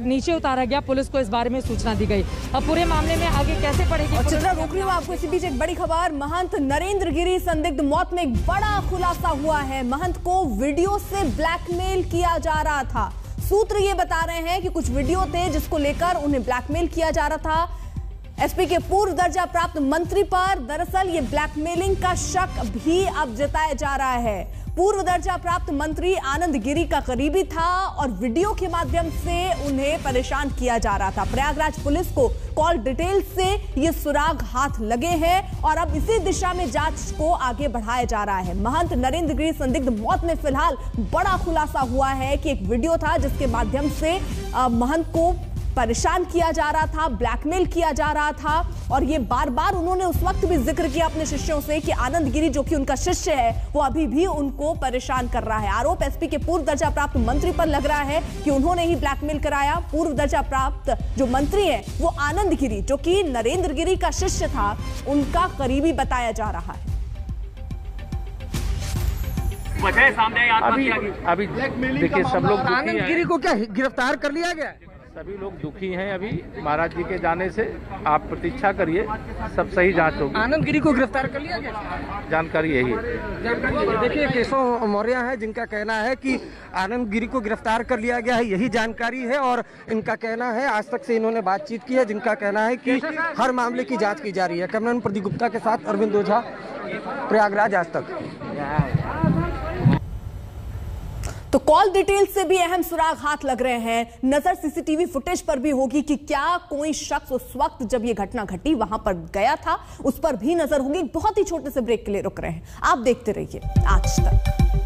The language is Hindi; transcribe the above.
नीचे उतारा गया पुलिस को इस बारे में सूचना दी गई। अब पूरे मामले में आगे कैसे बढ़ेगी और चित्रा रोक रही हूँ आपको इसी बीच एक बड़ी खबर। महंत नरेंद्र गिरी संदिग्ध मौत में एक बड़ा खुलासा हुआ है। महंत को वीडियो से ब्लैकमेल किया जा रहा था। सूत्र ये बता रहे हैं कि कुछ वीडियो थे जिसको लेकर उन्हें ब्लैकमेल किया जा रहा था। एसपी के पूर्व दर्जा प्राप्त मंत्री पर दरअसल ये ब्लैकमेलिंग का शक भी अब जताया जा रहा है। पूर्व दर्जा प्राप्त मंत्री आनंद गिरी का करीबी था और वीडियो के माध्यम से उन्हें परेशान किया जा रहा था। प्रयागराज पुलिस को कॉल डिटेल से ये सुराग हाथ लगे हैं और अब इसी दिशा में जाँच को आगे बढ़ाया जा रहा है। महंत नरेंद्र गिरी संदिग्ध मौत में फ़िलहाल बड़ा खुलासा हुआ है कि एक वीडियो था जिसके माध्यम से महंत को परेशान किया जा रहा था ब्लैकमेल किया जा रहा था और ये बार बार उन्होंने उस वक्त भी ज़िक्र किया अपने शिष्यों से कि आनंद गिरी जो कि उनका शिष्य है वो अभी भी उनको परेशान कर रहा है। आरोप एसपी के पूर्व दर्जा प्राप्त मंत्री पर लग रहा है कि उन्होंने ही ब्लैकमेल कराया। पूर्व दर्जा प्राप्त जो मंत्री है वो आनंद गिरी जो कि नरेंद्र गिरी का शिष्य था उनका करीबी बताया जा रहा है। वजह सामने अभी अभी देखिए सब लोग आनंद गिरी को क्या गिरफ़्तार कर लिया गया? है? सभी लोग दुखी हैं अभी। महाराज जी के जाने से आप प्रतीक्षा करिए सब सही जाँच होगी। आनंद गिरी को गिरफ़्तार कर लिया गया? जानकारी यही है। देखिए केशव मौर्य है जिनका कहना है कि आनंद गिरी को गिरफ़्तार कर लिया गया है यही जानकारी है और इनका कहना है आज तक से इन्होंने बातचीत की है जिनका कहना है कि हर मामले की जाँच की जा रही है। कैमरामैन प्रदीप गुप्ता के साथ अरविंद ओझा प्रयागराज आज तक। तो कॉल डिटेल से भी अहम सुराग हाथ लग रहे हैं। नज़र सीसीटीवी फुटेज पर भी होगी कि क्या कोई शख्स उस वक्त जब यह घटना घटी, वहाँ पर गया था, उस पर भी नज़र होगी। बहुत ही छोटे से ब्रेक के लिए रुक रहे हैं। आप देखते रहिए आज तक।